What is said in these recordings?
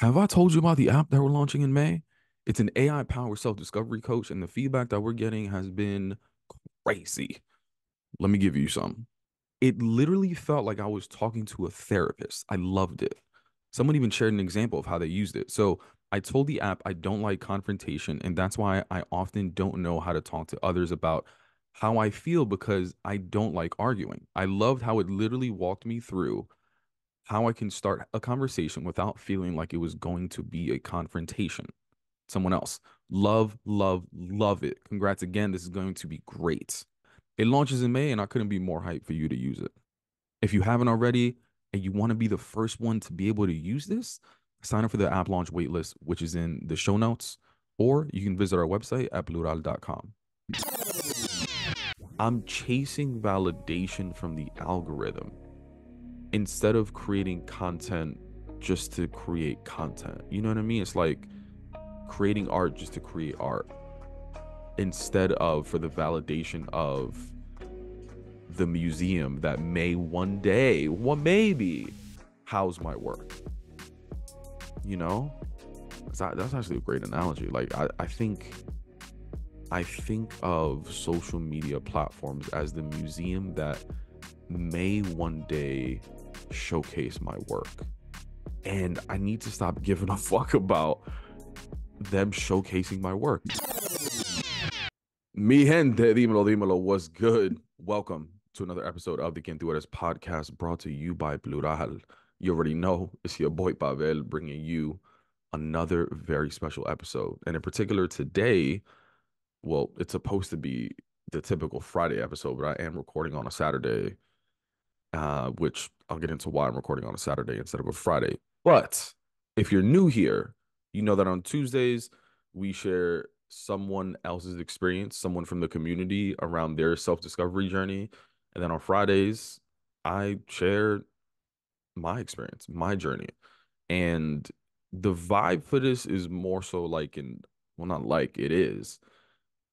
Have I told you about the app that we're launching in May? It's an AI powered self discovery coach, and the feedback that we're getting has been crazy. Let me give you some. It literally felt like I was talking to a therapist. I loved it. Someone even shared an example of how they used it. So I told the app I don't like confrontation, and that's why I often don't know how to talk to others about how I feel because I don't like arguing. I loved how it literally walked me through how I can start a conversation without feeling like it was going to be a confrontation. Someone else. Love, love, love it. Congrats again. This is going to be great. It launches in May, and I couldn't be more hyped for you to use it. If you haven't already and you want to be the first one to be able to use this, sign up for the app launch waitlist, which is in the show notes, or you can visit our website at plurawl.com. I'm chasing validation from the algorithm instead of creating content just to create content. You know what I mean? It's like creating art just to create art instead of for the validation of the museum that may one day, well, maybe house my work. You know? That's actually a great analogy. Like, I, I think. I think of social media platforms as the museum that may one day showcase my work. And I need to stop giving a fuck about them showcasing my work. Mi gente, dímelo, dímelo, what's good? Welcome to another episode of the Tú podcast brought to you by Plurawl. You already know it's your boy Pabel bringing you another very special episode. And in particular, today, well, it's supposed to be the typical Friday episode, but I am recording on a Saturday uh, which I'll get into why I'm recording on a Saturday instead of a Friday. But if you're new here, you know that on Tuesdays, we share someone else's experience, someone from the community around their self discovery journey. And then on Fridays, I share my experience, my journey. And the vibe for this is more so like in, well, not like it is.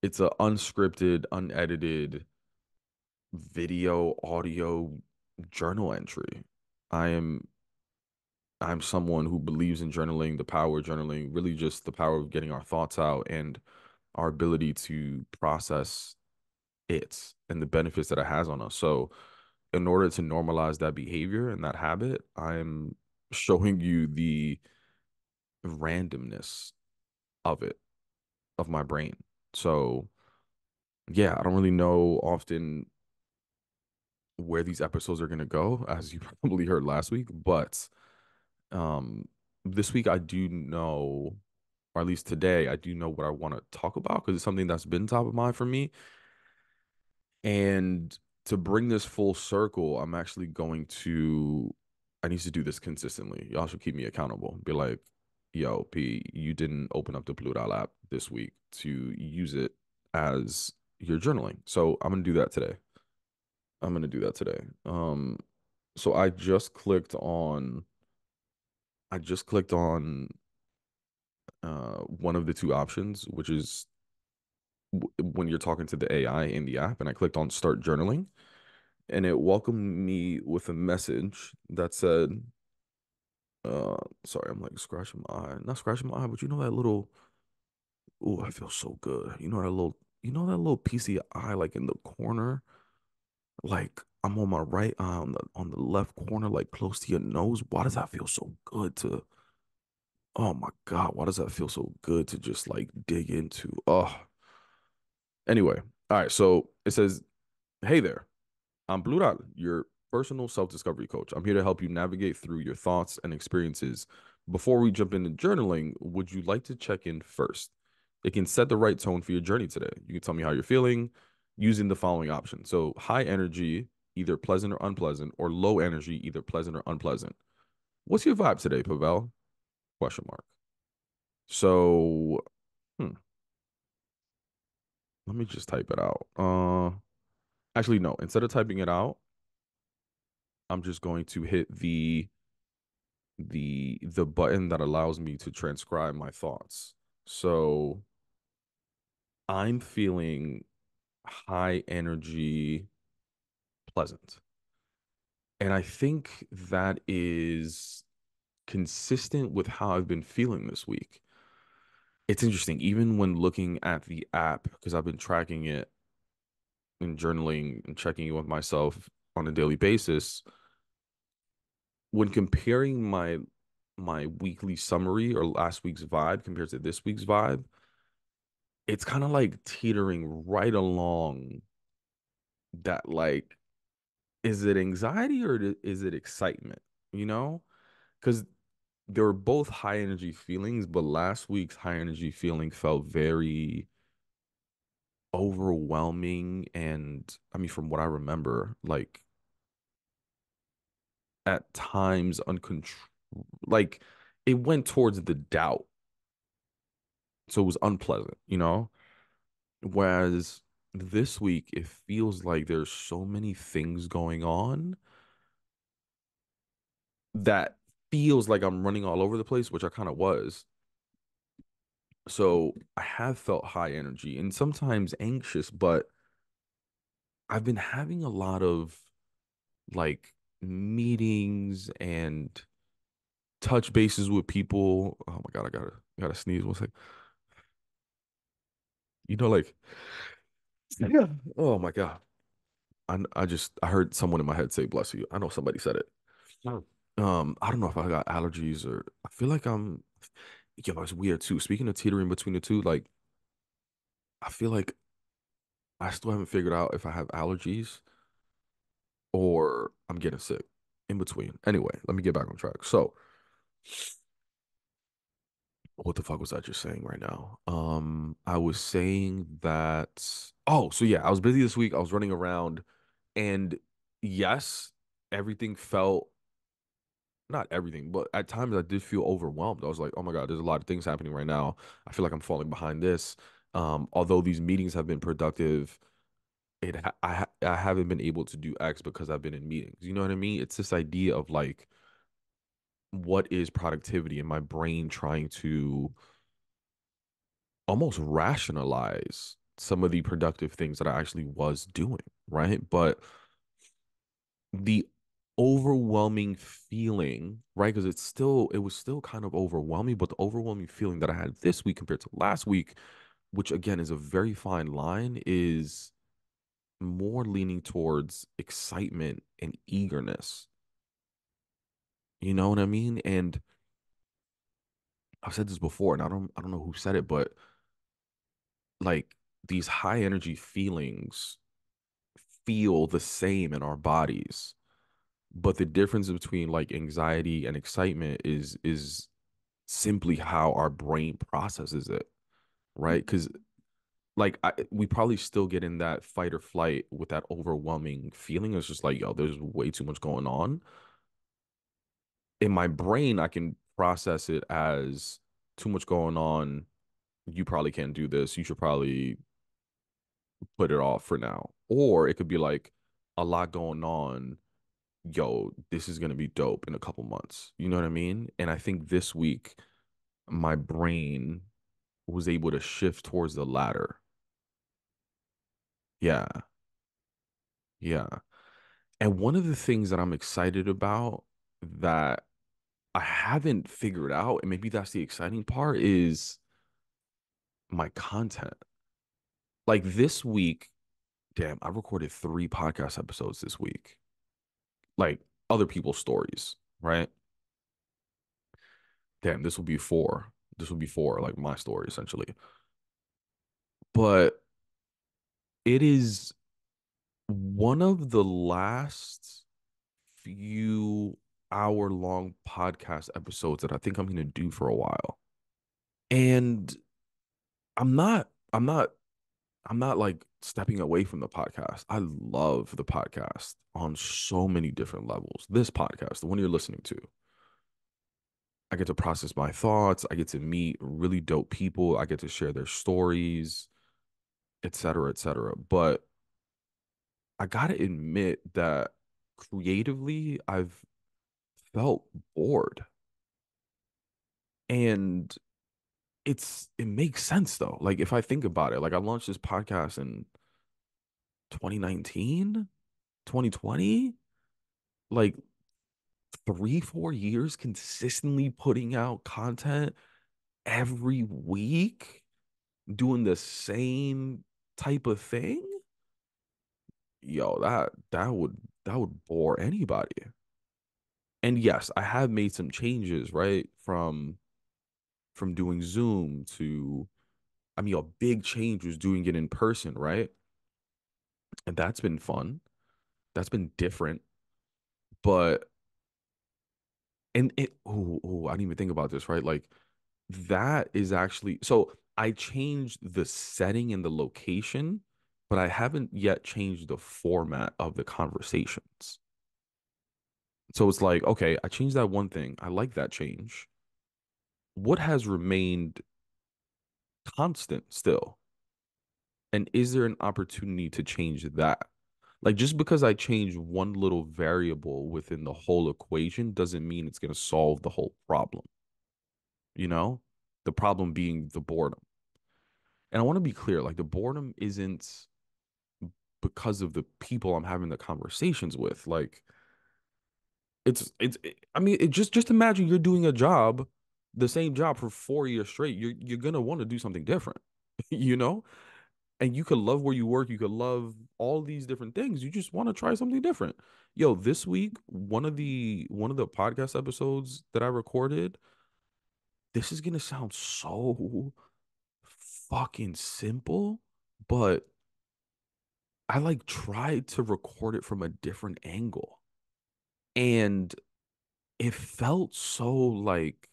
It's an unscripted, unedited video, audio journal entry. I am I'm someone who believes in journaling, the power of journaling, really just the power of getting our thoughts out and our ability to process it and the benefits that it has on us. So in order to normalize that behavior and that habit, I'm showing you the randomness of it, of my brain. So yeah, I don't really know often where these episodes are going to go, as you probably heard last week. But um, this week, I do know, or at least today, I do know what I want to talk about because it's something that's been top of mind for me. And to bring this full circle, I'm actually going to, I need to do this consistently. Y'all should keep me accountable. Be like, yo, P, you didn't open up the Plurawl app this week to use it as your journaling. So I'm going to do that today. I'm gonna do that today. Um, so I just clicked on, I just clicked on uh, one of the two options, which is when you're talking to the AI in the app, and I clicked on start journaling, and it welcomed me with a message that said, uh, sorry, I'm like scratching my eye, not scratching my eye, but you know that little, oh, I feel so good. You know that little, you know that little piece of eye like in the corner like I'm on my right eye on the on the left corner, like close to your nose. Why does that feel so good to? Oh my God, why does that feel so good to just like dig into? Oh. Anyway, all right. So it says, "Hey there, I'm Plurawl, your personal self-discovery coach. I'm here to help you navigate through your thoughts and experiences. Before we jump into journaling, would you like to check in first? It can set the right tone for your journey today. You can tell me how you're feeling." Using the following option. So high energy, either pleasant or unpleasant, or low energy, either pleasant or unpleasant. What's your vibe today, Pabel? Question mark. So, hmm. Let me just type it out. Uh, actually, no. Instead of typing it out, I'm just going to hit the the the button that allows me to transcribe my thoughts. So I'm feeling high energy, pleasant. And I think that is consistent with how I've been feeling this week. It's interesting, even when looking at the app, because I've been tracking it and journaling and checking in with myself on a daily basis. When comparing my my weekly summary or last week's vibe compared to this week's vibe, it's kind of like teetering right along that like is it anxiety or is it excitement you know? Because they were both high energy feelings but last week's high energy feeling felt very overwhelming and i mean from what i remember like at times uncontrolled like it went towards the doubt so it was unpleasant you know whereas this week it feels like there's so many things going on that feels like I'm running all over the place, which I kind of was. So I have felt high energy and sometimes anxious, but I've been having a lot of like meetings and touch bases with people. Oh my god, I gotta gotta sneeze one sec. You know, like yeah. Oh my god. I I just I heard someone in my head say bless you. I know somebody said it. No. Um, I don't know if I got allergies or I feel like I'm yo, it's weird too. Speaking of teetering between the two, like I feel like I still haven't figured out if I have allergies or I'm getting sick in between. Anyway, let me get back on track. So what the fuck was I just saying right now? Um, I was saying that oh, so yeah, I was busy this week. I was running around and yes, everything felt not everything, but at times I did feel overwhelmed. I was like, oh my God, there's a lot of things happening right now. I feel like I'm falling behind this. Um, although these meetings have been productive, it I I haven't been able to do X because I've been in meetings. You know what I mean? It's this idea of like what is productivity and my brain trying to almost rationalize some of the productive things that I actually was doing, right? But the overwhelming feeling, right? Because it's still, it was still kind of overwhelming, but the overwhelming feeling that I had this week compared to last week, which again is a very fine line, is more leaning towards excitement and eagerness. You know what I mean? And I've said this before, and I don't I don't know who said it, but like these high energy feelings feel the same in our bodies. But the difference between like anxiety and excitement is is simply how our brain processes it, mm. right? Because like I, we probably still get in that fight or flight with that overwhelming feeling. It's just like, yo, there's way too much going on. In my brain, I can process it as too much going on. You probably can't do this. You should probably put it off for now. Or it could be like a lot going on. Yo, this is gonna be dope in a couple months. You know what I mean? And I think this week my brain was able to shift towards the latter. Yeah. Yeah. And one of the things that I'm excited about that I haven't figured out, and maybe that's the exciting part, is my content. Like this week, damn, I recorded three podcast episodes this week. Like other people's stories, right? Damn, this will be four. This will be four, like my story essentially. But it is one of the last few hour long podcast episodes that I think I'm going to do for a while. And I'm not, I'm not, I'm not like stepping away from the podcast. I love the podcast on so many different levels. This podcast, the one you're listening to, I get to process my thoughts. I get to meet really dope people. I get to share their stories, etc., etc. But I gotta admit that creatively, I've felt bored. And it's it makes sense though. Like if I think about it, like I launched this podcast in 2019, 2020. Like three, four years consistently putting out content every week, doing the same type of thing, yo, that that would that would bore anybody. And yes, I have made some changes, right? From from doing Zoom to I mean, a big change was doing it in person, right? And that's been fun. That's been different. But and it oh, oh, I didn't even think about this, right? Like that is actually so I changed the setting and the location, but I haven't yet changed the format of the conversations. So it's like, okay, I changed that one thing. I like that change. What has remained constant still? And is there an opportunity to change that? Like just because I change one little variable within the whole equation doesn't mean it's going to solve the whole problem. You know, the problem being the boredom. And I want to be clear, like the boredom isn't because of the people I'm having the conversations with. Like it's it's I mean, it just just imagine you're doing a job, the same job for 4 years straight. You're you're going to want to do something different. you know? And you could love where you work, you could love all these different things. You just want to try something different. Yo, this week, one of the one of the podcast episodes that I recorded, this is going to sound so fucking simple, but I like tried to record it from a different angle. And it felt so like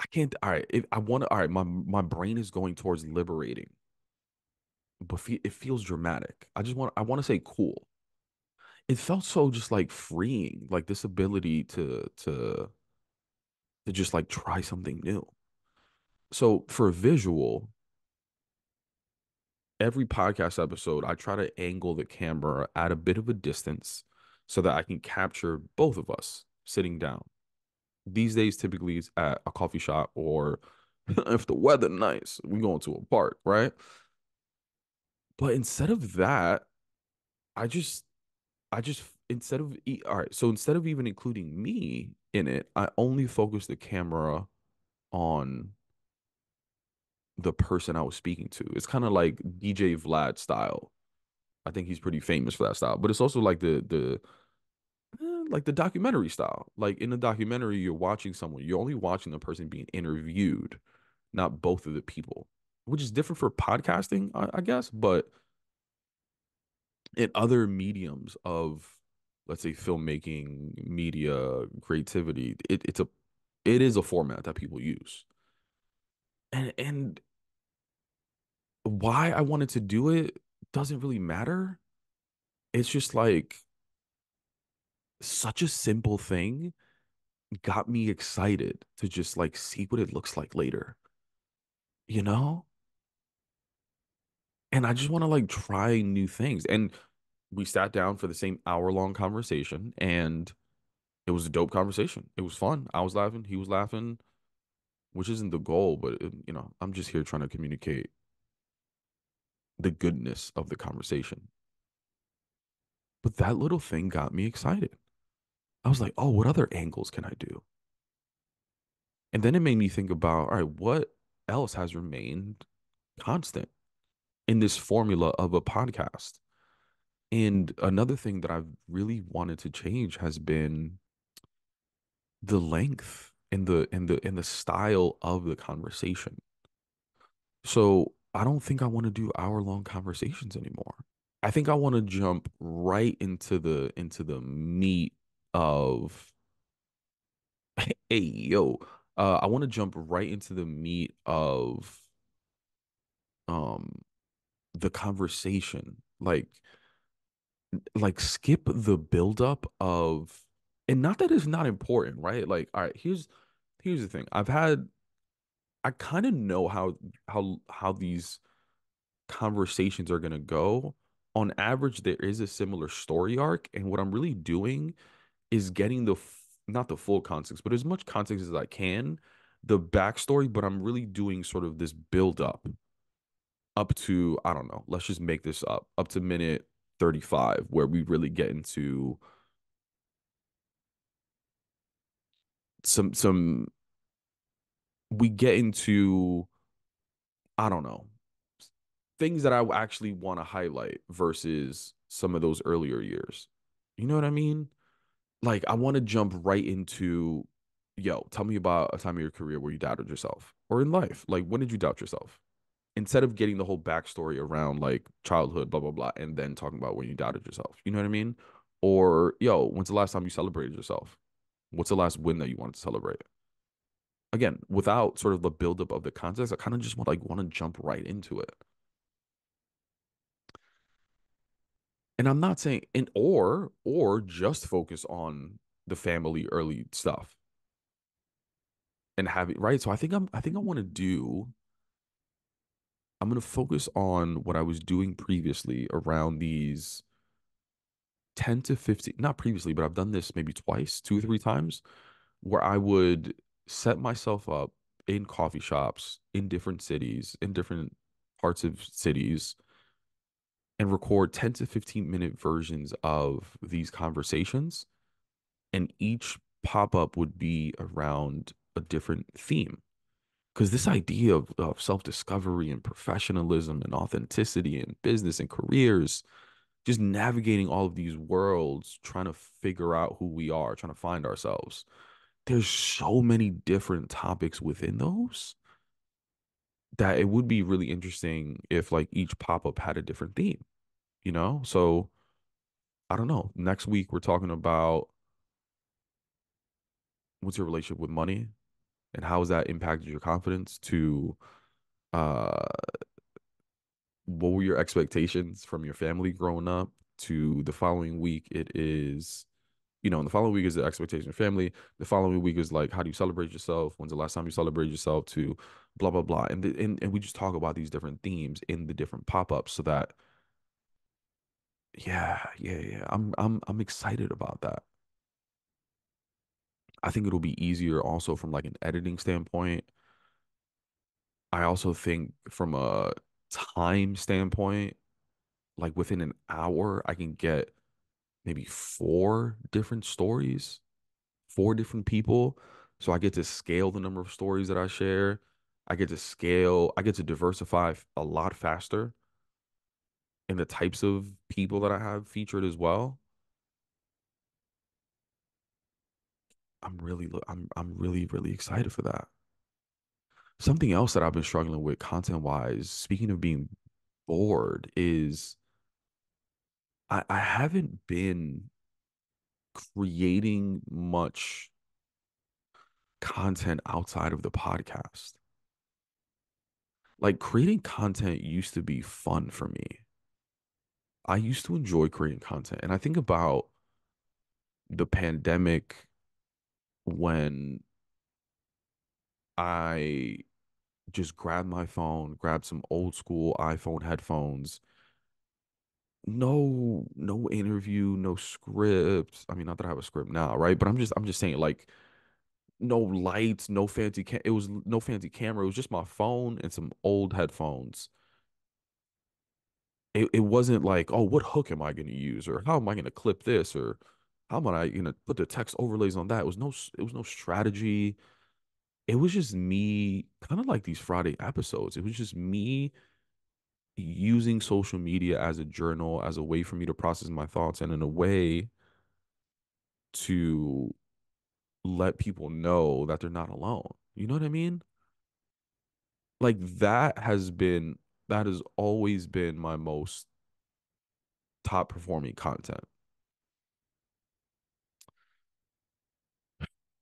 I can't all right, if I want to all right, my my brain is going towards liberating, but fe it feels dramatic. I just want I want to say cool. It felt so just like freeing, like this ability to to to just like try something new. So for visual, every podcast episode, I try to angle the camera at a bit of a distance so that I can capture both of us sitting down. These days, typically, it's at a coffee shop or if the weather nice, we going to a park, right? But instead of that, I just, I just instead of all right, so instead of even including me in it, I only focus the camera on the person I was speaking to. It's kind of like DJ Vlad style. I think he's pretty famous for that style, but it's also like the the like the documentary style. Like in the documentary, you're watching someone, you're only watching the person being interviewed, not both of the people, which is different for podcasting, I, I guess. But in other mediums of, let's say, filmmaking, media, creativity, it, it's a it is a format that people use. And and why I wanted to do it doesn't really matter. It's just like such a simple thing got me excited to just like see what it looks like later, you know? And I just want to like try new things. And we sat down for the same hour long conversation and it was a dope conversation. It was fun. I was laughing, he was laughing, which isn't the goal, but it, you know, I'm just here trying to communicate the goodness of the conversation. But that little thing got me excited. I was like, oh, what other angles can I do? And then it made me think about, all right, what else has remained constant in this formula of a podcast? And another thing that I've really wanted to change has been the length and the and the and the style of the conversation. So I don't think I want to do hour long conversations anymore. I think I want to jump right into the into the meat of hey yo. Uh, I want to jump right into the meat of um the conversation. Like like skip the buildup of and not that it's not important, right? Like, all right, here's here's the thing. I've had I kind of know how how how these conversations are gonna go. On average, there is a similar story arc, and what I'm really doing is getting the not the full context, but as much context as I can, the backstory. But I'm really doing sort of this build up up to I don't know. Let's just make this up up to minute 35, where we really get into some some we get into I don't know things that I actually want to highlight versus some of those earlier years. You know what I mean? Like I want to jump right into yo, tell me about a time of your career where you doubted yourself or in life. Like when did you doubt yourself? Instead of getting the whole backstory around like childhood, blah blah blah, and then talking about when you doubted yourself. You know what I mean? Or yo, when's the last time you celebrated yourself? What's the last win that you wanted to celebrate? Again, without sort of the buildup of the context, I kind of just want like want to jump right into it. And I'm not saying and or or just focus on the family early stuff and have it right. So I think I'm I think I want to do I'm going to focus on what I was doing previously around these 10 to 15 not previously, but I've done this maybe twice, two or three times where I would set myself up in coffee shops in different cities, in different parts of cities and record 10 to 15 minute versions of these conversations. And each pop up would be around a different theme. Because this idea of, of self discovery and professionalism and authenticity and business and careers, just navigating all of these worlds, trying to figure out who we are, trying to find ourselves. There's so many different topics within those that it would be really interesting if like each pop-up had a different theme, you know? So I don't know. Next week we're talking about what's your relationship with money and how has that impacted your confidence to uh what were your expectations from your family growing up to the following week it is you know, and the following week is the expectation of family. The following week is like, how do you celebrate yourself? When's the last time you celebrated yourself? To blah blah blah, and the, and and we just talk about these different themes in the different pop ups, so that yeah, yeah, yeah, I'm I'm I'm excited about that. I think it'll be easier also from like an editing standpoint. I also think from a time standpoint, like within an hour, I can get maybe four different stories, four different people. So I get to scale the number of stories that I share. I get to scale, I get to diversify a lot faster in the types of people that I have featured as well. I'm really I'm I'm really really excited for that. Something else that I've been struggling with content wise, speaking of being bored, is I, I haven't been creating much content outside of the podcast. Like creating content used to be fun for me. I used to enjoy creating content. And I think about the pandemic when I just grabbed my phone, grabbed some old school iPhone headphones. No, no interview, no script. I mean, not that I have a script now, right? But I'm just, I'm just saying, like, no lights, no fancy. It was no fancy camera. It was just my phone and some old headphones. It, it wasn't like, oh, what hook am I going to use, or how am I going to clip this, or how am I going to put the text overlays on that? It was no, it was no strategy it was just me kind of like these Friday episodes. It was just me using social media as a journal, as a way for me to process my thoughts, and in a way to let people know that they're not alone. You know what I mean? Like that has been, that has always been my most top performing content.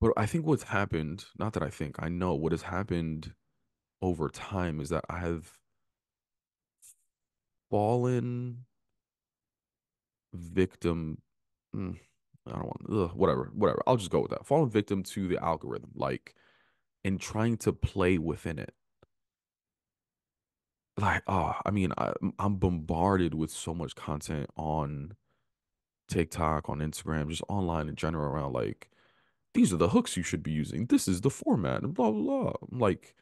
But I think what's happened, not that I think, I know what has happened over time is that I have fallen victim. Mm, I don't want, ugh, whatever, whatever. I'll just go with that. Fallen victim to the algorithm, like, and trying to play within it. Like, oh, I mean, I, I'm bombarded with so much content on TikTok, on Instagram, just online in general around like these are the hooks you should be using. This is the format and blah blah blah. I'm like,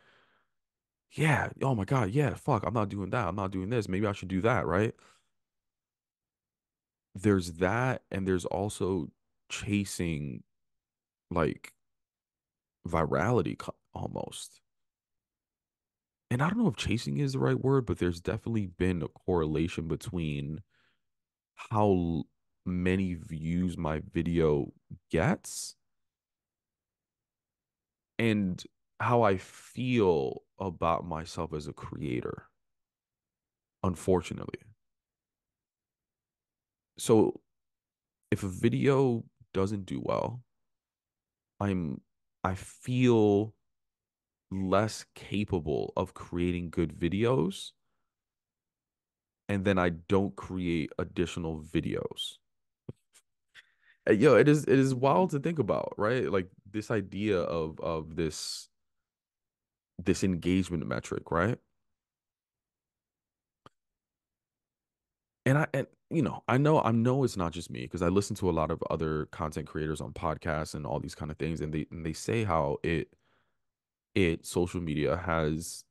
yeah, oh my God, yeah, fuck, I'm not doing that. I'm not doing this. Maybe I should do that, right? There's that, and there's also chasing like virality almost. And I don't know if chasing is the right word, but there's definitely been a correlation between how many views my video gets and how I feel about myself as a creator. Unfortunately. So if a video doesn't do well, I'm I feel less capable of creating good videos and then I don't create additional videos. Eh, yo, it is it is wild to think about, right? Like this idea of of this this engagement metric, right? And I and you know, I know I know it's not just me because I listen to a lot of other content creators on podcasts and all these kind of things and they and they say how it it social media has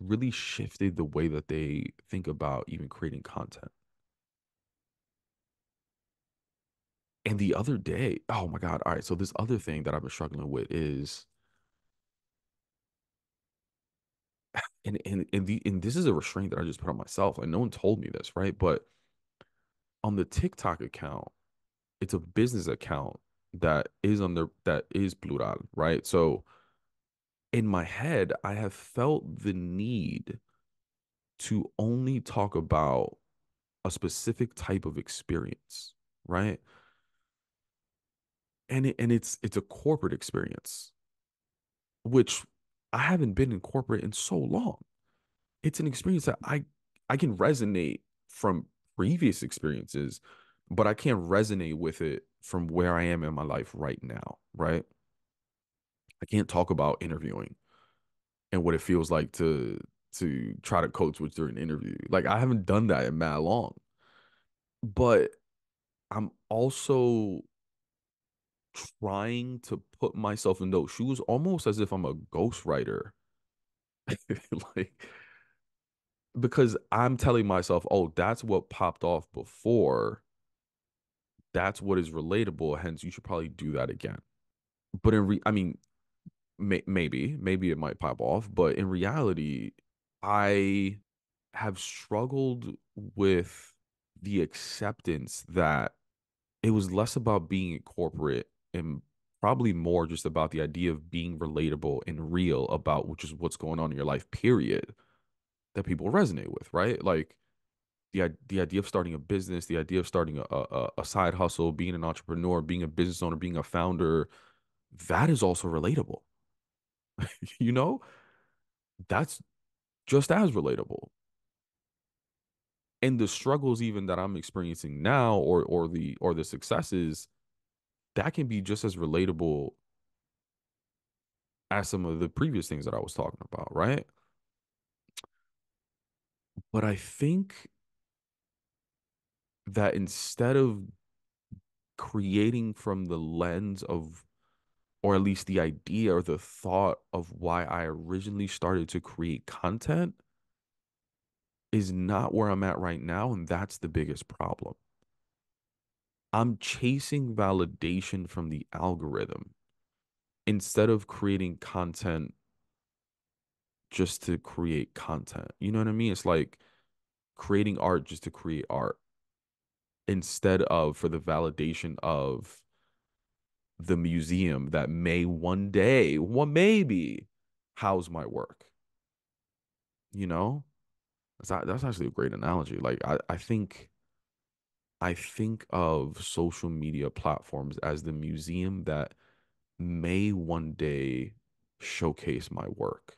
really shifted the way that they think about even creating content. And the other day, oh my God. All right. So this other thing that I've been struggling with is and and and the and this is a restraint that I just put on myself. Like no one told me this, right? But on the TikTok account, it's a business account that is under that is Plurawl, right? So in my head, I have felt the need to only talk about a specific type of experience, right? And it, and it's it's a corporate experience, which I haven't been in corporate in so long. It's an experience that I I can resonate from previous experiences, but I can't resonate with it from where I am in my life right now, right? I can't talk about interviewing and what it feels like to to try to coach with during an interview. Like I haven't done that in mad long. But I'm also trying to put myself in those shoes almost as if I'm a ghostwriter. like because I'm telling myself, oh, that's what popped off before. That's what is relatable. Hence, you should probably do that again. But in re, I mean, may- maybe, maybe it might pop off. But in reality, I have struggled with the acceptance that it was less about being corporate and probably more just about the idea of being relatable and real about which is what's going on in your life period that people resonate with right like the the idea of starting a business the idea of starting a, a, a side hustle being an entrepreneur being a business owner being a founder that is also relatable you know that's just as relatable and the struggles even that i'm experiencing now or or the or the successes that can be just as relatable as some of the previous things that I was talking about, right? But I think that instead of creating from the lens of, or at least the idea or the thought of why I originally started to create content, is not where I'm at right now. And that's the biggest problem. I'm chasing validation from the algorithm instead of creating content just to create content. You know what I mean? It's like creating art just to create art instead of for the validation of the museum that may one day, well, maybe house my work. You know? That's, that's actually a great analogy. Like I, I think I think of social media platforms as the museum that may one day showcase my work.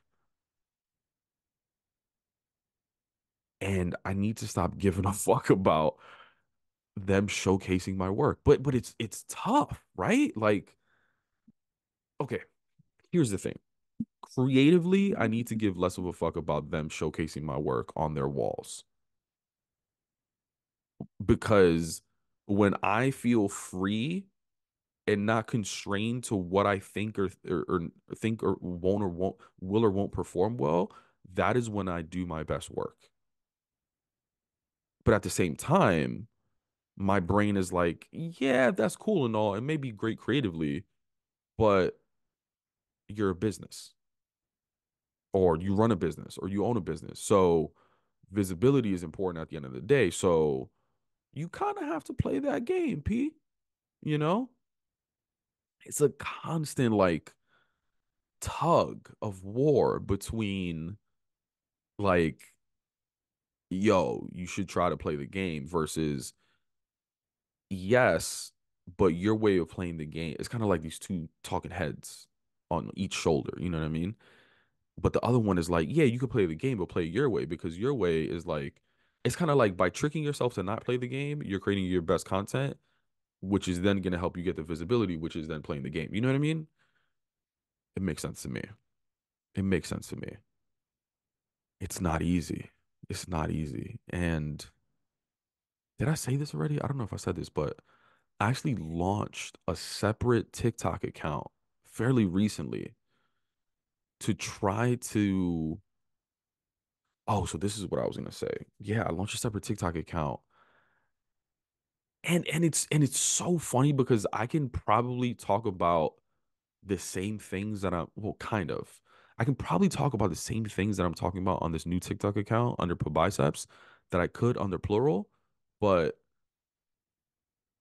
And I need to stop giving a fuck about them showcasing my work. But but it's it's tough, right? Like okay, here's the thing. Creatively, I need to give less of a fuck about them showcasing my work on their walls. Because when I feel free and not constrained to what I think or, or, or think or won't or won't will or won't perform well, that is when I do my best work. But at the same time, my brain is like, yeah, that's cool and all. It may be great creatively, but you're a business or you run a business or you own a business. So visibility is important at the end of the day. So you kind of have to play that game, P. You know? It's a constant like tug of war between like yo, you should try to play the game versus yes, but your way of playing the game it's kind of like these two talking heads on each shoulder, you know what I mean? But the other one is like, yeah, you could play the game, but play your way because your way is like it's kind of like by tricking yourself to not play the game, you're creating your best content, which is then going to help you get the visibility, which is then playing the game. You know what I mean? It makes sense to me. It makes sense to me. It's not easy. It's not easy. And did I say this already? I don't know if I said this, but I actually launched a separate TikTok account fairly recently to try to Oh, so this is what I was gonna say. Yeah, I launched a separate TikTok account. And and it's and it's so funny because I can probably talk about the same things that I'm well, kind of. I can probably talk about the same things that I'm talking about on this new TikTok account under biceps that I could under Plurawl, but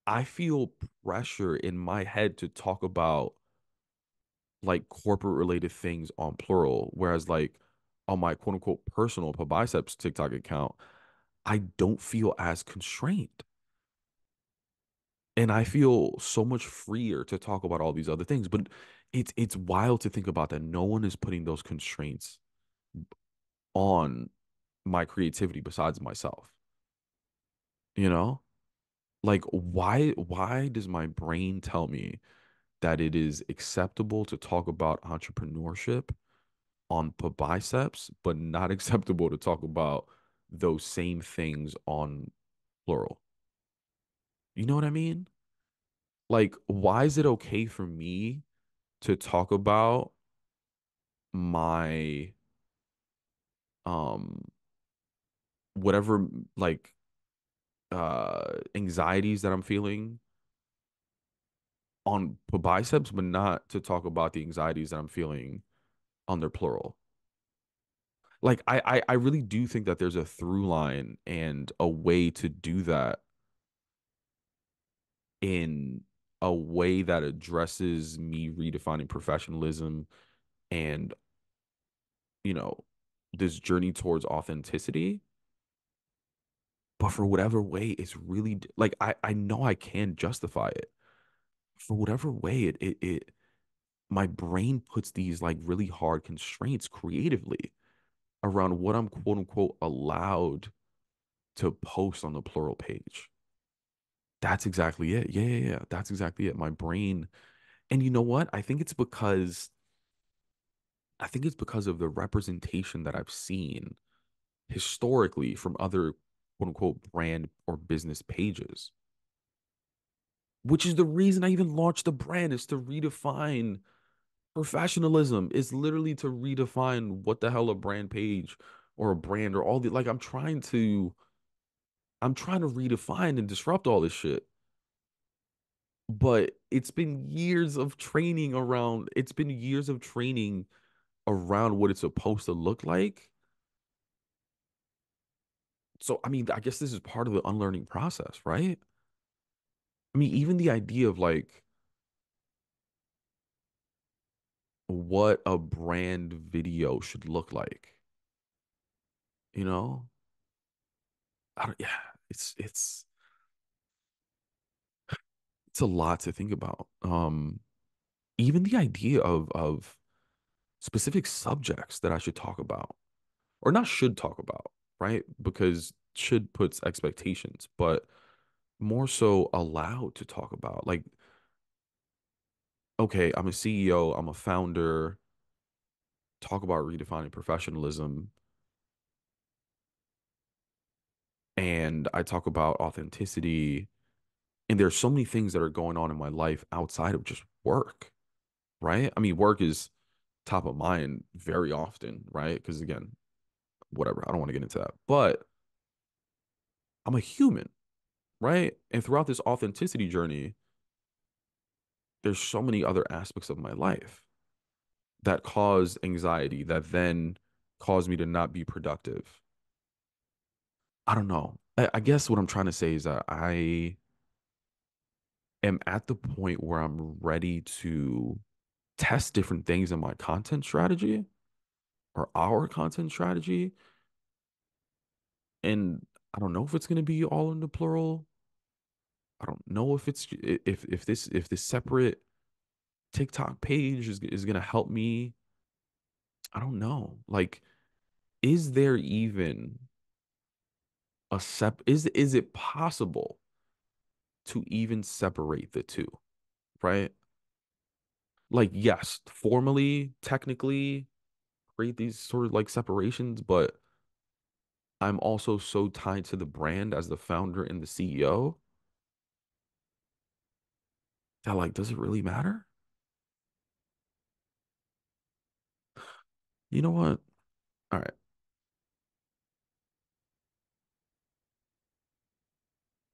I feel pressure in my head to talk about like corporate related things on Plurawl, whereas like on my quote unquote personal biceps TikTok account, I don't feel as constrained. And I feel so much freer to talk about all these other things. But it's it's wild to think about that no one is putting those constraints on my creativity besides myself. You know? Like why why does my brain tell me that it is acceptable to talk about entrepreneurship on biceps, but not acceptable to talk about those same things on Plurawl? You know what I mean? Like, why is it okay for me to talk about my um whatever like uh anxieties that I'm feeling on biceps, but not to talk about the anxieties that I'm feeling on their Plurawl. Like I, I I really do think that there's a through line and a way to do that in a way that addresses me redefining professionalism and you know this journey towards authenticity but for whatever way it's really like i i know i can justify it for whatever way it it, it my brain puts these like really hard constraints creatively around what i'm quote unquote allowed to post on the Plurawl page that's exactly it. Yeah, yeah, yeah. That's exactly it. My brain, and you know what? I think it's because I think it's because of the representation that I've seen historically from other quote unquote brand or business pages. Which is the reason I even launched the brand is to redefine professionalism. Is literally to redefine what the hell a brand page or a brand or all the like I'm trying to I'm trying to redefine and disrupt all this shit. But it's been years of training around, it's been years of training around what it's supposed to look like. So, I mean, I guess this is part of the unlearning process, right? I mean, even the idea of like what a brand video should look like, you know? I don't, yeah, it's it's it's a lot to think about. Um, even the idea of of specific subjects that I should talk about, or not should talk about, right? Because should puts expectations, but more so allowed to talk about. Like, okay, I'm a CEO, I'm a founder. Talk about redefining professionalism. And I talk about authenticity. And there's so many things that are going on in my life outside of just work, right? I mean, work is top of mind very often, right? Because again, whatever, I don't want to get into that. But I'm a human, right? And throughout this authenticity journey, there's so many other aspects of my life. that cause anxiety that then cause me to not be productive. I don't know. I, I guess what I'm trying to say is that I am at the point where I'm ready to test different things in my content strategy or our content strategy. And I don't know if it's going to be all in the Plurawl. I don't know if it's if if this if this separate TikTok page is is going to help me. I don't know. Like is there even a sep is is it possible to even separate the two, right? Like, yes, formally, technically, create these sort of like separations, but I'm also so tied to the brand as the founder and the CEO that like, does it really matter? You know what? All right.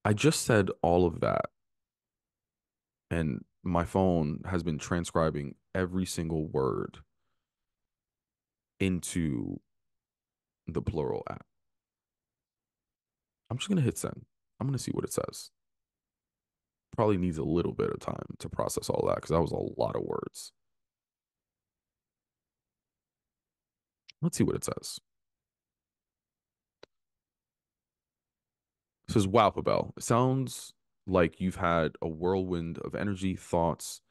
I just said all of that, and my phone has been transcribing every single word into the Plurawl app. I'm just gonna hit send. I'm gonna see what it says. Probably needs a little bit of time to process all that because that was a lot of words. Let's see what it says. It says, Wow, Pabel. It sounds like you've had a whirlwind of energy, thoughts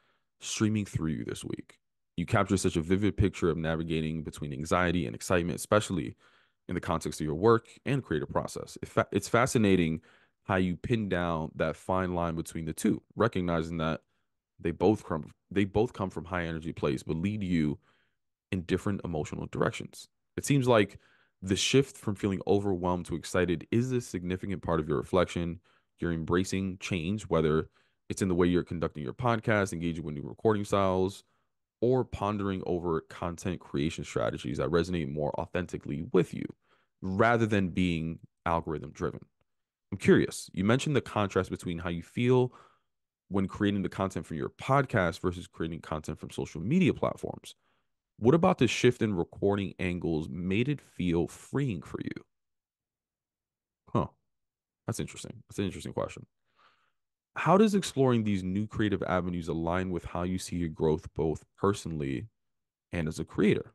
streaming through you this week. You capture such a vivid picture of navigating between anxiety and excitement, especially in the context of your work and creative process. It's fascinating how you pin down that fine line between the two, recognizing that they both come they both come from high energy place, but lead you in different emotional directions. It seems like the shift from feeling overwhelmed to excited is a significant part of your reflection. You're embracing change, whether it's in the way you're conducting your podcast, engaging with new recording styles, or pondering over content creation strategies that resonate more authentically with you rather than being algorithm driven. I'm curious. You mentioned the contrast between how you feel when creating the content for your podcast versus creating content from social media platforms. What about the shift in recording angles made it feel freeing for you? Huh. That's interesting. That's an interesting question. How does exploring these new creative avenues align with how you see your growth both personally and as a creator?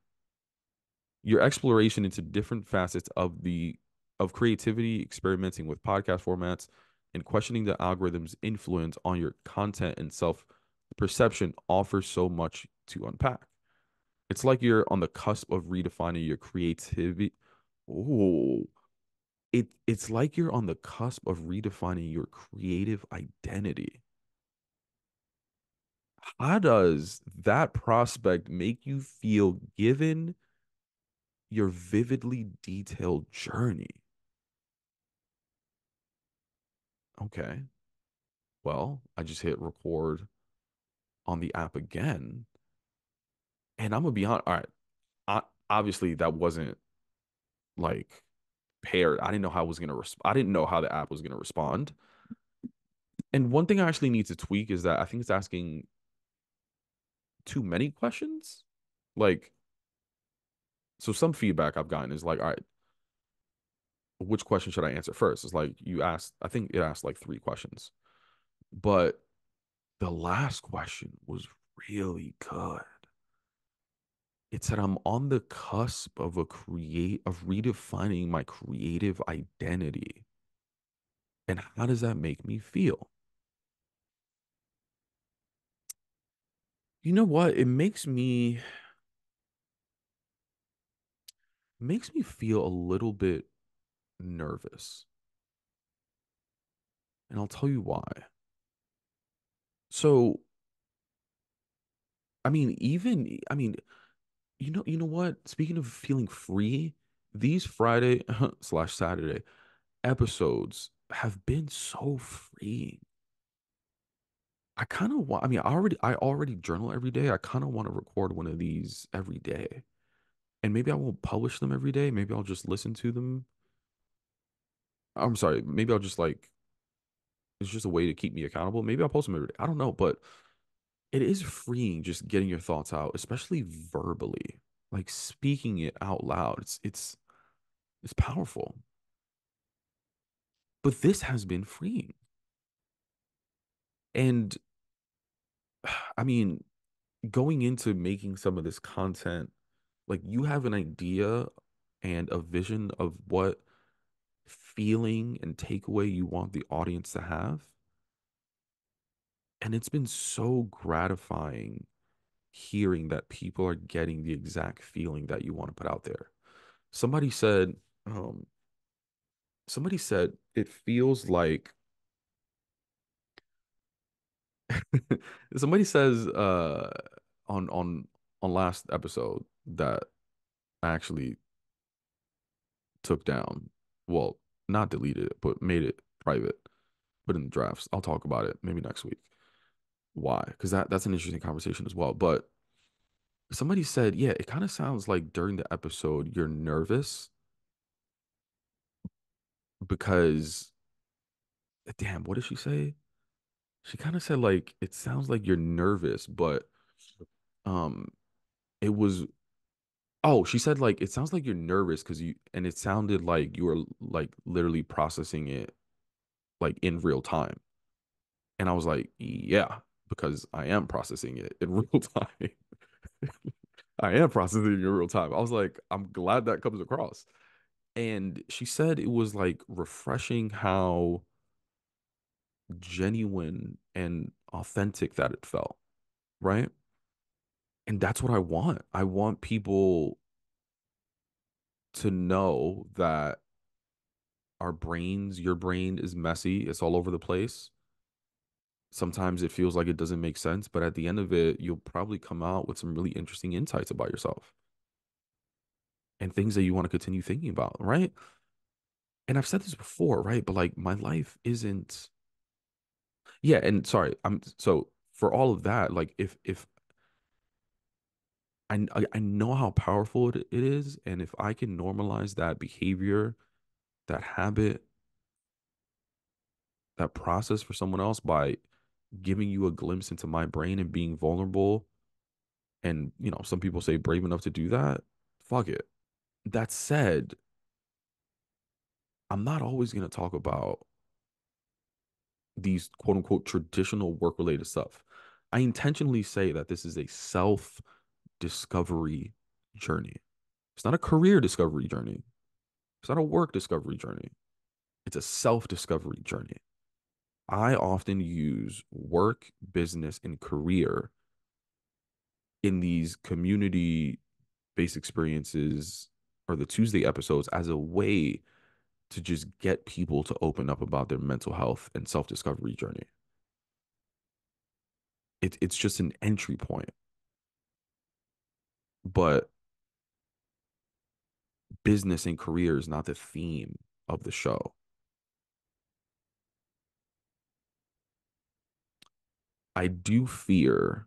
Your exploration into different facets of the of creativity, experimenting with podcast formats, and questioning the algorithm's influence on your content and self perception offers so much to unpack. It's like you're on the cusp of redefining your creativity. Oh, it it's like you're on the cusp of redefining your creative identity. How does that prospect make you feel given your vividly detailed journey? Okay. Well, I just hit record on the app again and I'm gonna be honest. All right, I, obviously that wasn't like paired. I didn't know how I was gonna. Resp- I didn't know how the app was gonna respond. And one thing I actually need to tweak is that I think it's asking too many questions. Like, so some feedback I've gotten is like, all right, which question should I answer first? It's like you asked. I think it asked like three questions, but the last question was really good it said I'm on the cusp of a create of redefining my creative identity. And how does that make me feel? You know what? It makes me makes me feel a little bit nervous. And I'll tell you why. So I mean, even I mean, you know, you know what? Speaking of feeling free, these Friday slash Saturday episodes have been so free. I kind of want, I mean, I already, I already journal every day. I kind of want to record one of these every day. And maybe I won't publish them every day. Maybe I'll just listen to them. I'm sorry. Maybe I'll just like, it's just a way to keep me accountable. Maybe I'll post them every day. I don't know. But it is freeing just getting your thoughts out, especially verbally, like speaking it out loud. It's it's it's powerful. But this has been freeing. And I mean, going into making some of this content, like you have an idea and a vision of what feeling and takeaway you want the audience to have. And it's been so gratifying hearing that people are getting the exact feeling that you want to put out there. Somebody said, um, somebody said it feels like somebody says uh on on on last episode that I actually took down. Well, not deleted it, but made it private, put in the drafts. I'll talk about it maybe next week. Why? Because that that's an interesting conversation as well. But somebody said, yeah, it kind of sounds like during the episode you're nervous because damn, what did she say? She kind of said like it sounds like you're nervous, but um it was oh, she said like it sounds like you're nervous because you and it sounded like you were like literally processing it like in real time. And I was like, yeah, because I am processing it in real time. I am processing it in real time. I was like, I'm glad that comes across. And she said it was like refreshing how genuine and authentic that it felt, right? And that's what I want. I want people to know that our brains, your brain is messy, it's all over the place. Sometimes it feels like it doesn't make sense, but at the end of it, you'll probably come out with some really interesting insights about yourself and things that you want to continue thinking about, right? And I've said this before, right? But like my life isn't Yeah, and sorry, I'm so for all of that, like if if I I know how powerful it is, and if I can normalize that behavior, that habit, that process for someone else by giving you a glimpse into my brain and being vulnerable, and you know, some people say brave enough to do that, fuck it. That said, I'm not always going to talk about these quote unquote traditional work related stuff. I intentionally say that this is a self discovery journey. It's not a career discovery journey. It's not a work discovery journey. It's a self discovery journey. I often use work, business, and career in these community based experiences or the Tuesday episodes as a way to just get people to open up about their mental health and self discovery journey. It, it's just an entry point. But business and career is not the theme of the show. I do fear,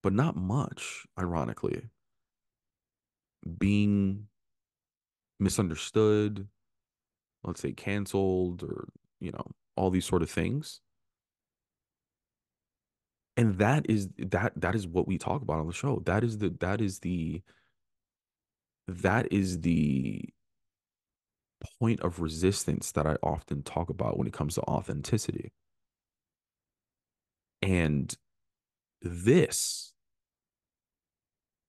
but not much, ironically, being misunderstood, let's say canceled, or, you know, all these sort of things. And that is that that is what we talk about on the show. That is the that is the that is the point of resistance that I often talk about when it comes to authenticity. And this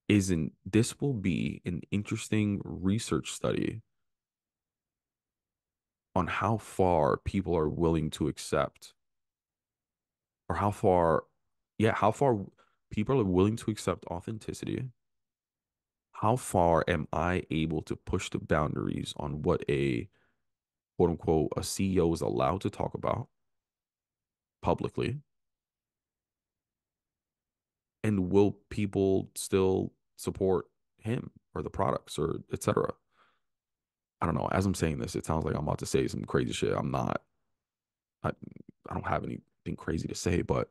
isn't this will be an interesting research study on how far people are willing to accept or how far yeah how far people are willing to accept authenticity. How far am i able to push the boundaries on what a quote unquote a ceo is allowed to talk about publicly and will people still support him or the products or etc I don't know. As I'm saying this, it sounds like I'm about to say some crazy shit. I'm not. I I don't have anything crazy to say, but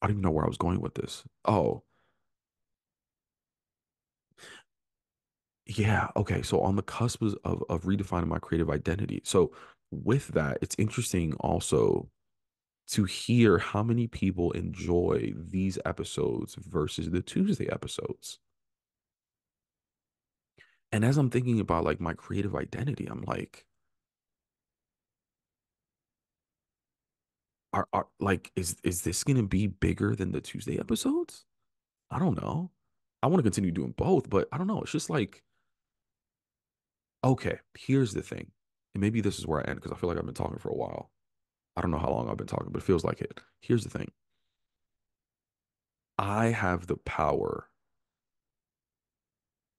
I don't even know where I was going with this. Oh, yeah. Okay. So on the cusp of of redefining my creative identity. So with that, it's interesting also to hear how many people enjoy these episodes versus the Tuesday episodes. And as I'm thinking about like my creative identity, I'm like, are, are like, is is this gonna be bigger than the Tuesday episodes? I don't know. I want to continue doing both, but I don't know. It's just like, okay, here's the thing. And maybe this is where I end because I feel like I've been talking for a while. I don't know how long I've been talking, but it feels like it. Here's the thing I have the power,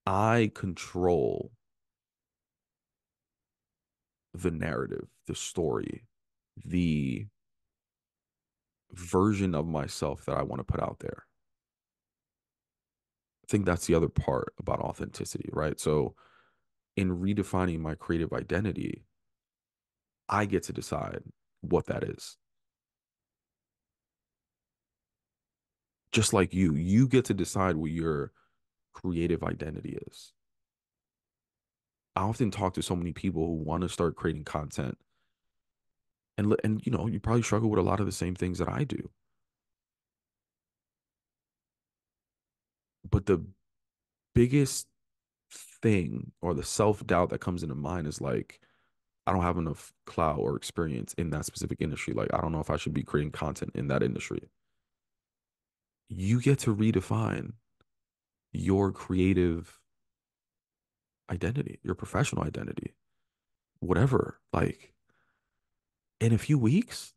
I control the narrative, the story, the version of myself that I want to put out there. I think that's the other part about authenticity, right? So, in redefining my creative identity, I get to decide what that is. Just like you, you get to decide what your creative identity is. I often talk to so many people who want to start creating content. And and you know, you probably struggle with a lot of the same things that I do. But the biggest thing or the self-doubt that comes into mind is like I don't have enough clout or experience in that specific industry. Like, I don't know if I should be creating content in that industry. You get to redefine your creative identity, your professional identity, whatever. Like, in a few weeks,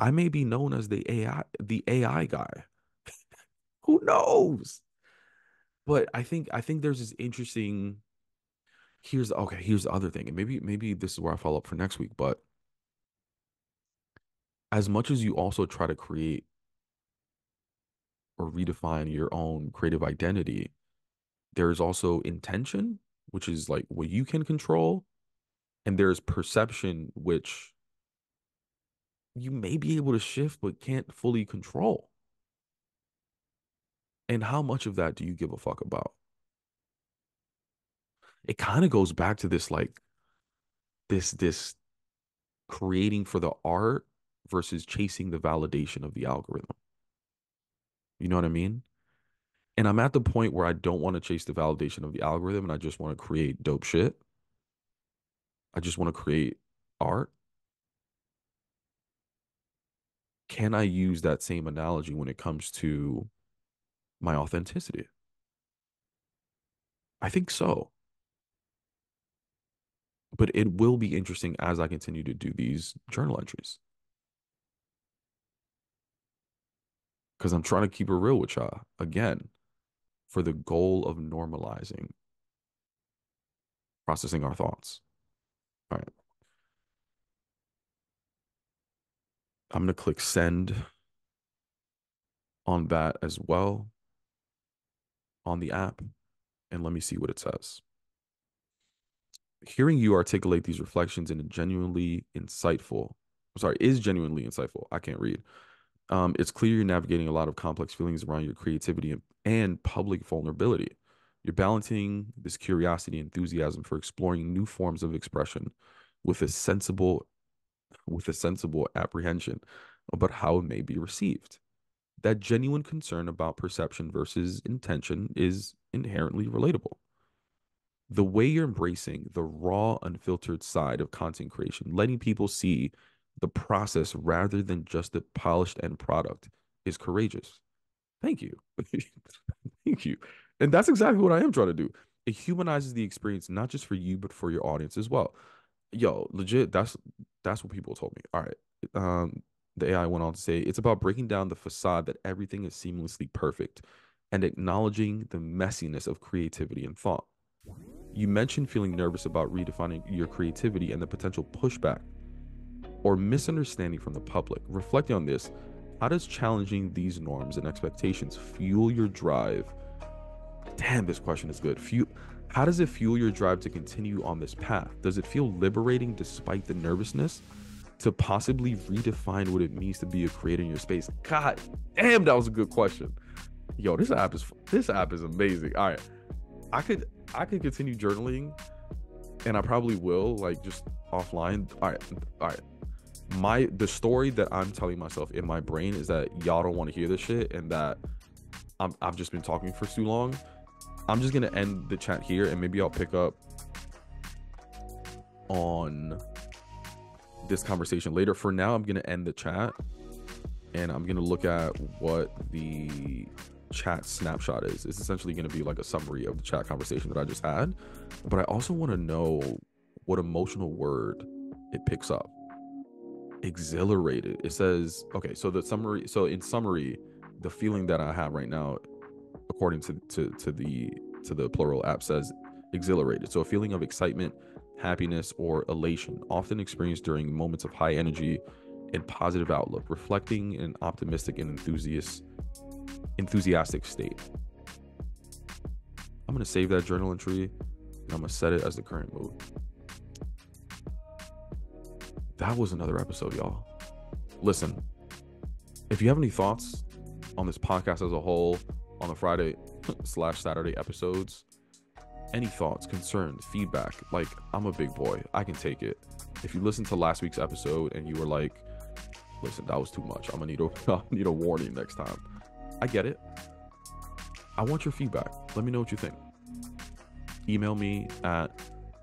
I may be known as the AI, the AI guy. Who knows? But I think I think there's this interesting here's okay here's the other thing and maybe maybe this is where i follow up for next week but as much as you also try to create or redefine your own creative identity there's also intention which is like what you can control and there's perception which you may be able to shift but can't fully control. And how much of that do you give a fuck about it kind of goes back to this like this this creating for the art versus chasing the validation of the algorithm. You know what I mean? And I'm at the point where I don't want to chase the validation of the algorithm and I just want to create dope shit. I just want to create art. Can I use that same analogy when it comes to my authenticity? I think so but it will be interesting as I continue to do these journal entries. Because I'm trying to keep it real with y'all again for the goal of normalizing processing our thoughts. All right. I'm going to click send on that as well on the app and let me see what it says hearing you articulate these reflections in a genuinely insightful I'm sorry is genuinely insightful i can't read. Um, it's clear you're navigating a lot of complex feelings around your creativity and, and public vulnerability. You're balancing this curiosity enthusiasm for exploring new forms of expression with a sensible with a sensible apprehension about how it may be received. That genuine concern about perception versus intention is inherently relatable the way you're embracing the raw, unfiltered side of content creation, letting people see the process rather than just the polished end product is courageous. Thank you. Thank you. And that's exactly what I am trying to do. It humanizes the experience not just for you, but for your audience as well. Yo, legit, that's that's what people told me. All right. Um, the AI went on to say it's about breaking down the facade that everything is seamlessly perfect and acknowledging the messiness of creativity and thought. You mentioned feeling nervous about redefining your creativity and the potential pushback or misunderstanding from the public. Reflecting on this, how does challenging these norms and expectations fuel your drive? Damn, this question is good. Fuel, how does it fuel your drive to continue on this path? Does it feel liberating despite the nervousness to possibly redefine what it means to be a creator in your space? God damn, that was a good question. Yo, this app is this app is amazing. All right. I could I could continue journaling and I probably will, like just offline. All right, all right. my the story that I'm telling myself in my brain is that y'all don't want to hear this shit and that I'm, I've just been talking for too long. I'm just gonna end the chat here and maybe I'll pick up on this conversation later. For now, I'm gonna end the chat and I'm gonna look at what the chat snapshot is. It's essentially gonna be like a summary of the chat conversation that I just had. But I also want to know what emotional word it picks up. Exhilarated. It says, okay, so the summary, so in summary, the feeling that I have right now, according to to to the to the Plurawl app says exhilarated. So a feeling of excitement, happiness, or elation, often experienced during moments of high energy and positive outlook, reflecting an optimistic and enthusiast enthusiastic state. I'm gonna save that journal entry and I'm gonna set it as the current mood. That was another episode, y'all. Listen, if you have any thoughts on this podcast as a whole, on the Friday slash Saturday episodes, any thoughts, concerns, feedback, like I'm a big boy. I can take it. If you listened to last week's episode and you were like, listen, that was too much. I'm gonna need a need a warning next time. I get it. I want your feedback. Let me know what you think. Email me at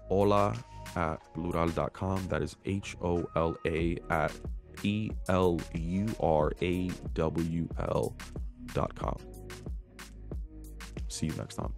hola at plurawl.com. That is H O L A at E L U R A W L dot com. See you next time.